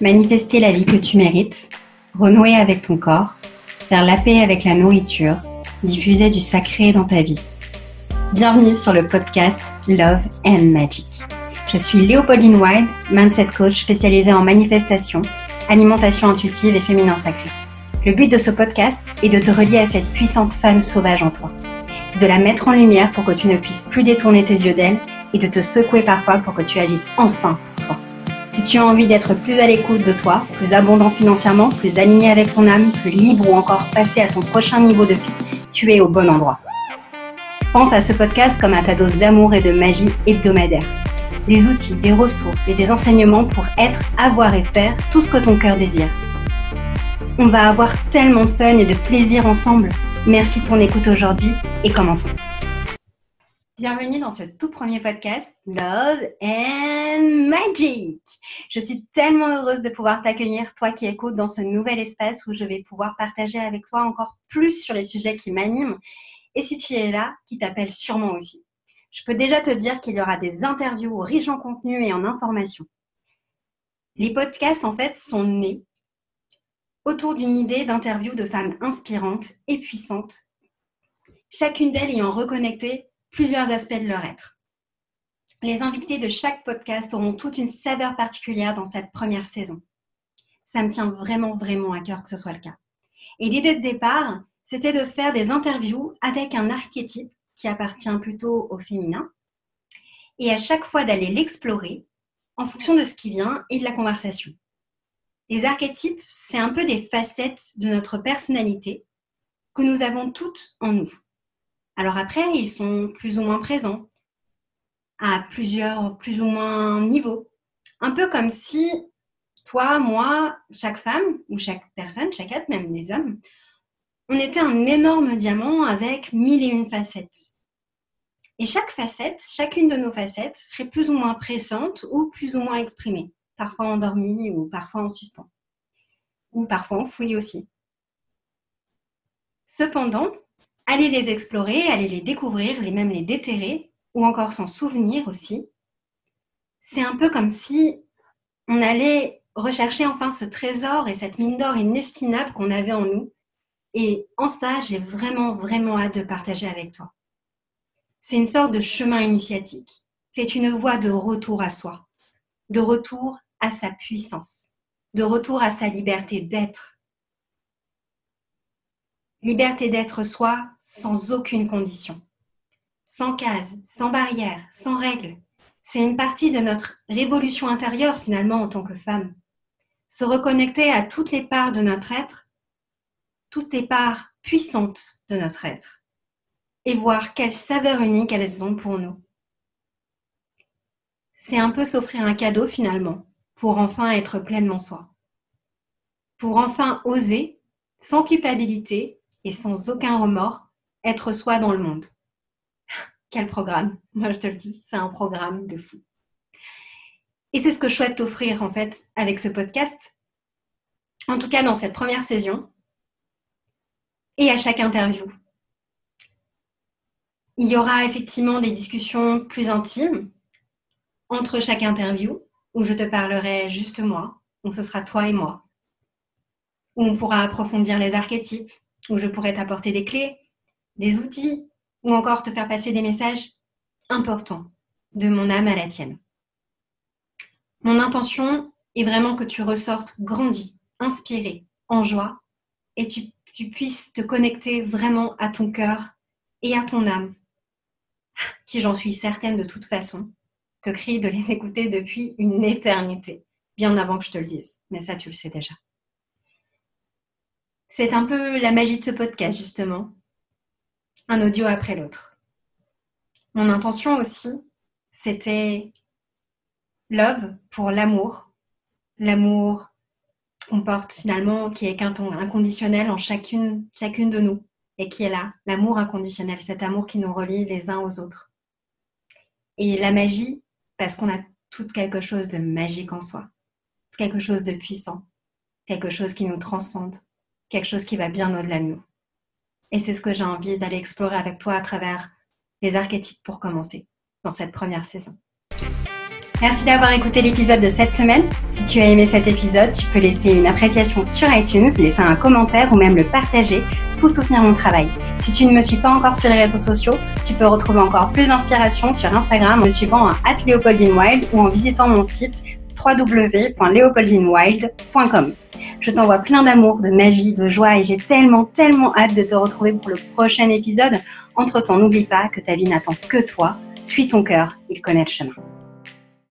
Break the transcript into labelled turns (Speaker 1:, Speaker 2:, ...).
Speaker 1: manifester la vie que tu mérites, renouer avec ton corps, faire la paix avec la nourriture, diffuser du sacré dans ta vie. Bienvenue sur le podcast Love and Magic. Je suis Léopoldine Wild, mindset coach spécialisée en manifestation, alimentation intuitive et féminin sacré. Le but de ce podcast est de te relier à cette puissante femme sauvage en toi, de la mettre en lumière pour que tu ne puisses plus détourner tes yeux d'elle et de te secouer parfois pour que tu agisses enfin. Si tu as envie d'être plus à l'écoute de toi, plus abondant financièrement, plus aligné avec ton âme, plus libre ou encore passer à ton prochain niveau de vie, tu es au bon endroit. Pense à ce podcast comme à ta dose d'amour et de magie hebdomadaire. Des outils, des ressources et des enseignements pour être, avoir et faire tout ce que ton cœur désire. On va avoir tellement de fun et de plaisir ensemble. Merci de ton écoute aujourd'hui et commençons. Bienvenue dans ce tout premier podcast Love and Magic. Je suis tellement heureuse de pouvoir t'accueillir, toi qui écoutes, dans ce nouvel espace où je vais pouvoir partager avec toi encore plus sur les sujets qui m'animent et si tu es là, qui t'appelle sûrement aussi. Je peux déjà te dire qu'il y aura des interviews riches en contenu et en informations. Les podcasts, en fait, sont nés autour d'une idée d'interview de femmes inspirantes et puissantes, chacune d'elles ayant reconnecté plusieurs aspects de leur être. Les invités de chaque podcast auront toute une saveur particulière dans cette première saison. Ça me tient vraiment, vraiment à cœur que ce soit le cas. Et l'idée de départ, c'était de faire des interviews avec un archétype qui appartient plutôt au féminin, et à chaque fois d'aller l'explorer en fonction de ce qui vient et de la conversation. Les archétypes, c'est un peu des facettes de notre personnalité que nous avons toutes en nous. Alors après, ils sont plus ou moins présents à plusieurs, plus ou moins niveaux. Un peu comme si toi, moi, chaque femme ou chaque personne, chaque être, même les hommes, on était un énorme diamant avec mille et une facettes. Et chaque facette, chacune de nos facettes serait plus ou moins pressante ou plus ou moins exprimée, parfois endormie ou parfois en suspens, ou parfois enfouie aussi. Cependant, aller les explorer, aller les découvrir, les même les déterrer, ou encore s'en souvenir aussi, c'est un peu comme si on allait rechercher enfin ce trésor et cette mine d'or inestimable qu'on avait en nous. Et en ça, j'ai vraiment, vraiment hâte de partager avec toi. C'est une sorte de chemin initiatique. C'est une voie de retour à soi, de retour à sa puissance, de retour à sa liberté d'être, Liberté d'être soi sans aucune condition, sans case, sans barrière, sans règles. C'est une partie de notre révolution intérieure finalement en tant que femme. Se reconnecter à toutes les parts de notre être, toutes les parts puissantes de notre être, et voir quelle saveur unique elles ont pour nous. C'est un peu s'offrir un cadeau finalement, pour enfin être pleinement soi. Pour enfin oser, sans culpabilité, et sans aucun remords être soi dans le monde. Programme? Moi, je te le dis, c'est un programme de fou. Et c'est ce que je souhaite t'offrir en fait avec ce podcast. En tout cas, dans cette première saison et à chaque interview. Il y aura effectivement des discussions plus intimes entre chaque interview où je te parlerai juste moi, où ce sera toi et moi, où on pourra approfondir les archétypes, où je pourrais t'apporter des clés, des outils ou encore te faire passer des messages importants de mon âme à la tienne. Mon intention est vraiment que tu ressortes grandi, inspiré, en joie et tu, tu puisses te connecter vraiment à ton cœur et à ton âme, qui j'en suis certaine de toute façon, te crie de les écouter depuis une éternité, bien avant que je te le dise, mais ça tu le sais déjà. C'est un peu la magie de ce podcast, justement. Un audio après l'autre. Mon intention aussi, c'était love pour l'amour. L'amour qu'on porte finalement, qui est inconditionnel en chacune, chacune de nous et qui est là, l'amour inconditionnel, cet amour qui nous relie les uns aux autres. Et la magie, parce qu'on a tout quelque chose de magique en soi, quelque chose de puissant, quelque chose qui nous transcende, quelque chose qui va bien au-delà de nous. Et c'est ce que j'ai envie d'aller explorer avec toi à travers les archétypes pour commencer dans cette première saison. Merci d'avoir écouté l'épisode de cette semaine. Si tu as aimé cet épisode, tu peux laisser une appréciation sur iTunes, laisser un commentaire ou même le partager pour soutenir mon travail. Si tu ne me suis pas encore sur les réseaux sociaux, tu peux retrouver encore plus d'inspiration sur Instagram en me suivant à @leopoldinwild ou en visitant mon site www.leopoldinwild.com. Je t'envoie plein d'amour, de magie, de joie et j'ai tellement, tellement hâte de te retrouver pour le prochain épisode. Entre-temps, n'oublie pas que ta vie n'attend que toi. Suis ton cœur, il connaît le chemin.